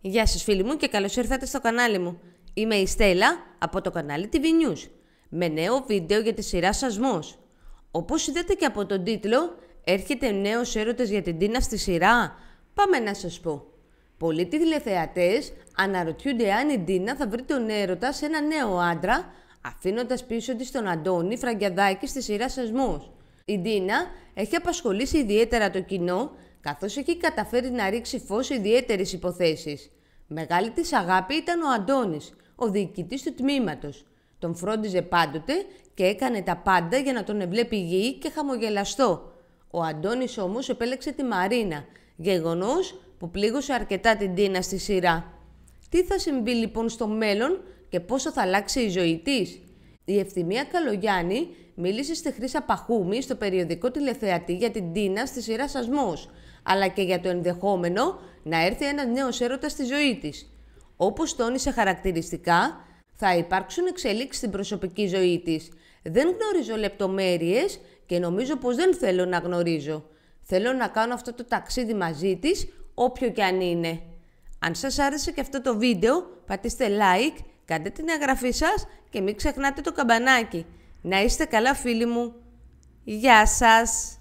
Γεια σας φίλοι μου και καλώς ήρθατε στο κανάλι μου. Είμαι η Στέλλα από το κανάλι TV News με νέο βίντεο για τη σειρά Σασμός. Όπως είδατε και από τον τίτλο, έρχεται νέος έρωτας για την Τίνα στη σειρά. Πάμε να σας πω. Πολλοί τηλεθεατές αναρωτιούνται αν η Τίνα θα βρει τον έρωτα σε ένα νέο άντρα, αφήνοντας πίσω της τον Αντώνη Φραγκιαδάκη στη σειρά Σασμός. Η Ντίνα έχει απασχολήσει ιδιαίτερα το κοινό, καθώς έχει καταφέρει να ρίξει φως σε ιδιαίτερες υποθέσεις. Μεγάλη της αγάπη ήταν ο Αντώνης, ο διοικητής του τμήματος. Τον φρόντιζε πάντοτε και έκανε τα πάντα για να τον ευλέπει υγιή και χαμογελαστό. Ο Αντώνης όμως επέλεξε τη Μαρίνα, γεγονός που πλήγωσε αρκετά την Τίνα στη σειρά. Τι θα συμβεί λοιπόν στο μέλλον και πόσο θα αλλάξει η ζωή της; Η Ευθυμία Καλογιάννη μίλησε στη Χρύσα Παχούμη στο περιοδικό τηλεθεατή για την Τίνα στη σειρά Σασμός, αλλά και για το ενδεχόμενο να έρθει ένας νέος έρωτας στη ζωή της. Όπως τόνισε χαρακτηριστικά, θα υπάρξουν εξελίξεις στην προσωπική ζωή της. Δεν γνωρίζω λεπτομέρειες και νομίζω πως δεν θέλω να γνωρίζω. Θέλω να κάνω αυτό το ταξίδι μαζί της, όποιο και αν είναι. Αν σας άρεσε και αυτό το βίντεο, πατήστε like, κάντε την εγγραφή σας και μην ξεχνάτε το καμπανάκι. Να είστε καλά φίλοι μου. Γεια σας!